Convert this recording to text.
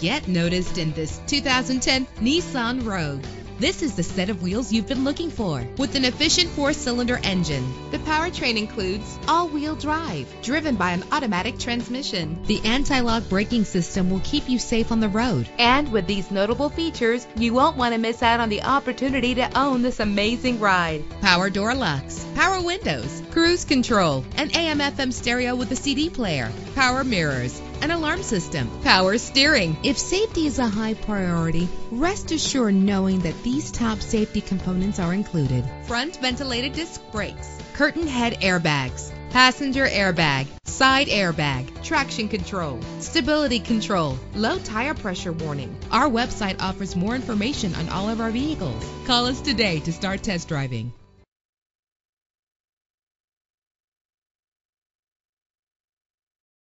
Get noticed in this 2010 Nissan Rogue. This is the set of wheels you've been looking for with an efficient four cylinder engine. The powertrain includes all wheel drive, driven by an automatic transmission. The anti lock braking system will keep you safe on the road. And with these notable features, you won't want to miss out on the opportunity to own this amazing ride. Power door locks, power windows, cruise control, an AM FM stereo with a CD player, power mirrors, an alarm system, power steering. If safety is a high priority, rest assured knowing that these top safety components are included. Front ventilated disc brakes, curtain head airbags, passenger airbag, side airbag, traction control, stability control, low tire pressure warning. Our website offers more information on all of our vehicles. Call us today to start test driving.